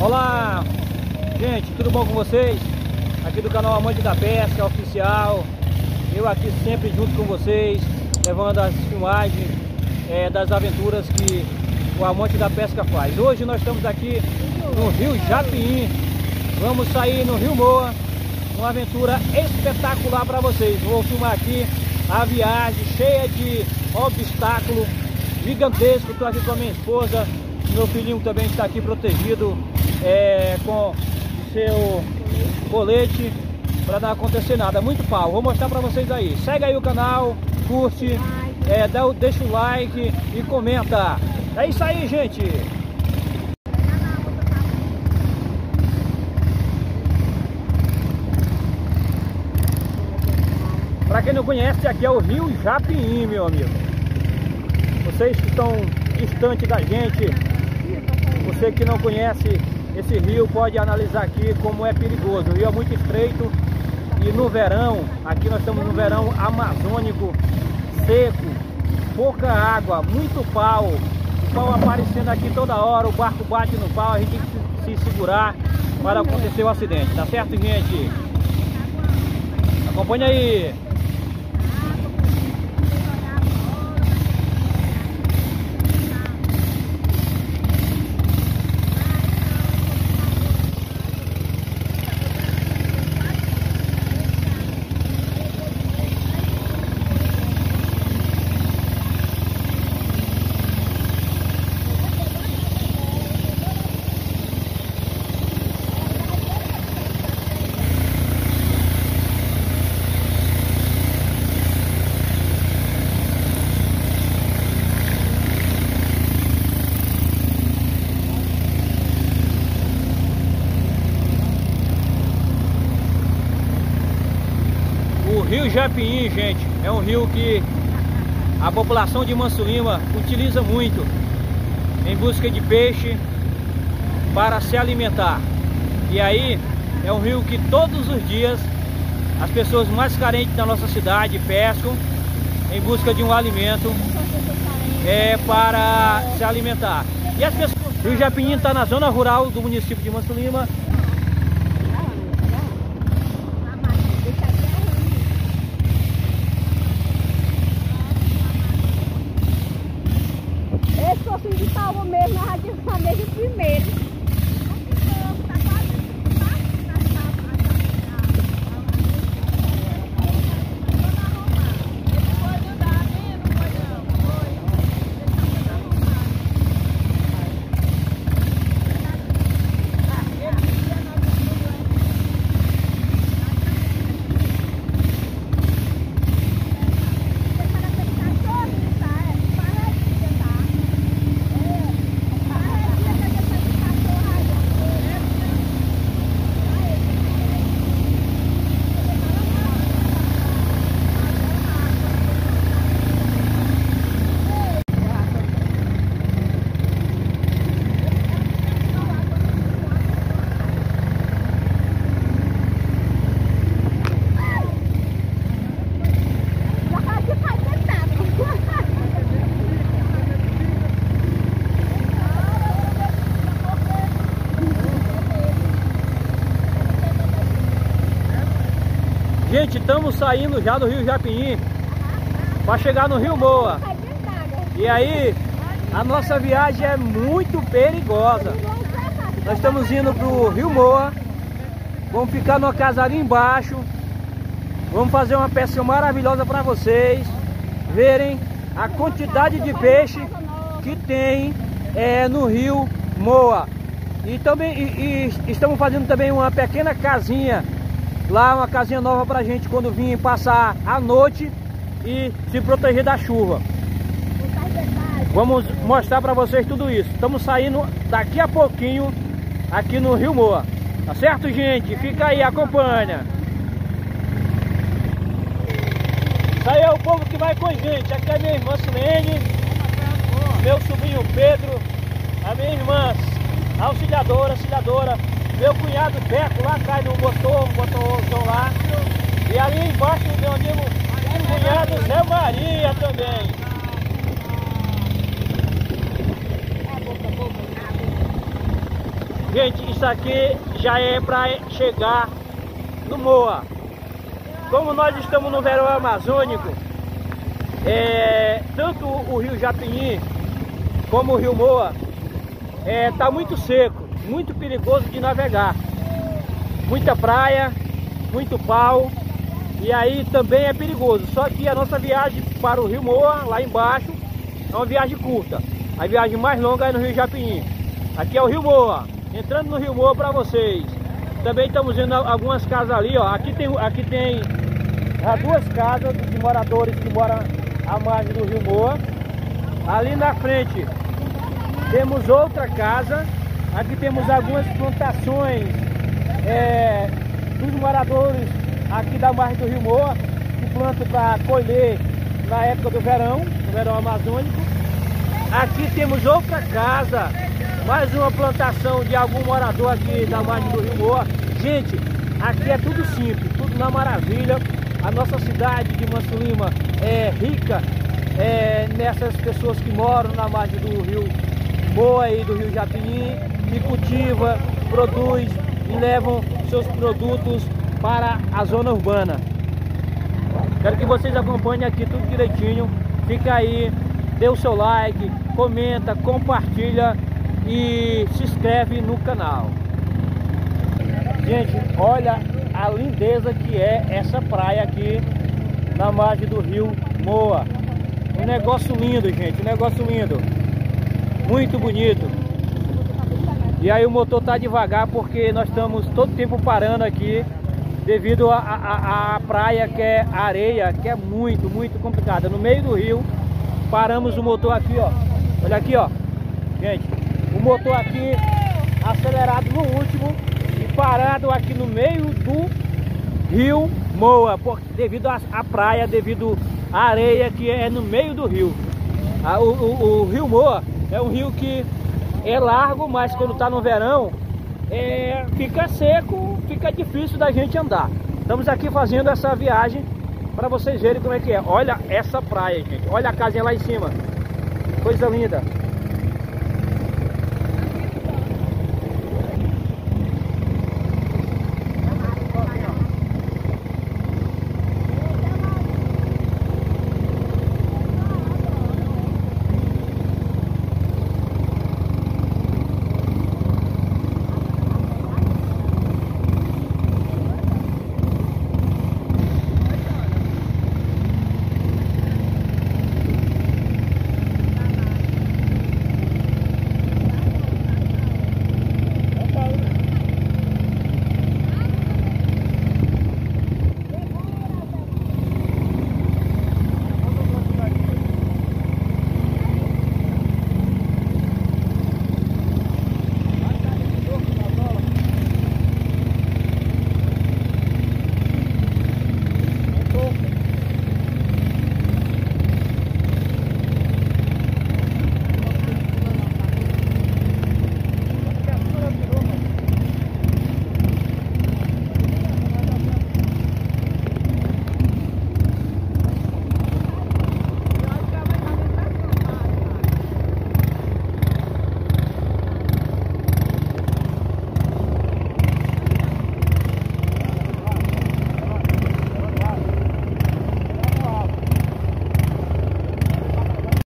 Olá, gente, tudo bom com vocês? Aqui do canal Amante da Pesca Oficial. Eu aqui sempre junto com vocês, levando as filmagens é, das aventuras que o Amante da Pesca faz. Hoje nós estamos aqui no Rio Japim. Vamos sair no Rio Moa, uma aventura espetacular para vocês. Vou filmar aqui a viagem cheia de obstáculos gigantesco. Estou aqui com a minha esposa, meu filhinho também está aqui protegido é, com seu colete para não acontecer nada. Muito pau. Vou mostrar para vocês aí. Segue aí o canal, curte, é, dá, deixa o like e comenta. É isso aí, gente. Para quem não conhece, aqui é o Rio Japim, meu amigo. Vocês que estão distante da gente, você que não conhece esse rio pode analisar aqui como é perigoso. O rio é muito estreito e no verão, aqui nós estamos no verão amazônico, seco, pouca água, muito pau, o pau aparecendo aqui toda hora, o barco bate no pau, a gente tem que se segurar para acontecer o acidente, tá certo gente? Acompanha aí! Rio Japim, gente, é um rio que a população de Manso Lima utiliza muito em busca de peixe para se alimentar. E aí é um rio que todos os dias as pessoas mais carentes da nossa cidade pescam em busca de um alimento é, para se alimentar. E as pessoas, o Japim está na zona rural do município de Manso Lima Gente, estamos saindo já do Rio Japim para chegar no Rio Moa. E aí, a nossa viagem é muito perigosa. Nós estamos indo para o Rio Moa. Vamos ficar numa casaria embaixo. Vamos fazer uma pesca maravilhosa para vocês verem a quantidade de peixe que tem é, no Rio Moa. E também e, e estamos fazendo também uma pequena casinha Lá uma casinha nova pra gente quando vir passar a noite e se proteger da chuva. Vamos mostrar pra vocês tudo isso. Estamos saindo daqui a pouquinho aqui no Rio Moa. Tá certo, gente? Fica aí, acompanha. Isso aí é o povo que vai com a gente. Aqui é minha irmã Silene, meu sobrinho Pedro, a minha irmã auxiliadora, auxiliadora meu cunhado Beto lá atrás no motor, motorzão lá. E ali embaixo meu amigo cunhado Zé Maria também. Gente, isso aqui já é para chegar no Moa. Como nós estamos no verão amazônico, é, tanto o rio Japini como o rio Moa está é, tá muito seco, muito perigoso de navegar. Muita praia, muito pau, e aí também é perigoso. Só que a nossa viagem para o rio Moa, lá embaixo, é uma viagem curta. A viagem mais longa é no rio Japini. Aqui é o rio Moa, entrando no rio Moa para vocês. Também estamos vendo algumas casas ali, ó. Aqui tem, aqui tem duas casas de moradores que moram à margem do rio Moa. Ali na frente temos outra casa. Aqui temos algumas plantações é, dos moradores aqui da margem do rio Moa, que plantam para colher na época do verão, no verão amazônico. Aqui temos outra casa mais uma plantação de algum morador aqui da margem do Rio Moa. Gente, aqui é tudo simples, tudo na maravilha. A nossa cidade de Manso Lima é rica é, nessas pessoas que moram na margem do Rio Moa e do Rio Japini, que cultiva, produz e levam seus produtos para a zona urbana. Quero que vocês acompanhem aqui tudo direitinho. Fica aí, dê o seu like, comenta, compartilha e se inscreve no canal. Gente, olha a lindeza que é essa praia aqui na margem do rio Moa. Um negócio lindo, gente, um negócio lindo. Muito bonito. E aí o motor tá devagar porque nós estamos todo tempo parando aqui devido à praia que é areia, que é muito, muito complicada. No meio do rio, paramos o motor aqui, ó. Olha aqui, ó. Gente, o motor aqui acelerado no último e parado aqui no meio do rio Moa, por, devido à praia, devido à areia que é no meio do rio. A, o, o, o, rio Moa é um rio que é largo, mas quando está no verão é, fica seco, fica difícil da gente andar. Estamos aqui fazendo essa viagem para vocês verem como é que é. Olha essa praia, gente. Olha a casinha lá em cima. Coisa linda.